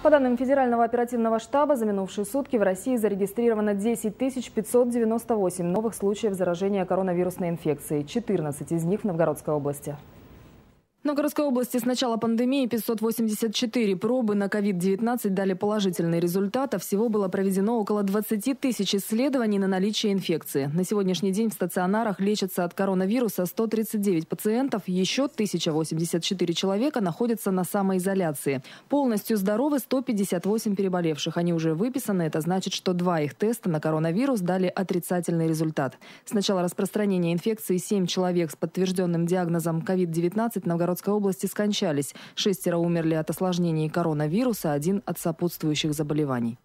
По данным Федерального оперативного штаба, за минувшие сутки в России зарегистрировано 10 598 новых случаев заражения коронавирусной инфекцией, 14 из них в Новгородской области. В Новгородской области с начала пандемии 584 пробы на COVID-19 дали положительный результат, а всего было проведено около 20 тысяч исследований на наличие инфекции. На сегодняшний день в стационарах лечатся от коронавируса 139 пациентов, еще 1084 человека находятся на самоизоляции. Полностью здоровы 158 переболевших. Они уже выписаны, это значит, что два их теста на коронавирус дали отрицательный результат. С начала распространения инфекции 7 человек с подтвержденным диагнозом COVID-19 Новгород Новгородской области скончались. Шестеро умерли от осложнений коронавируса, один от сопутствующих заболеваний.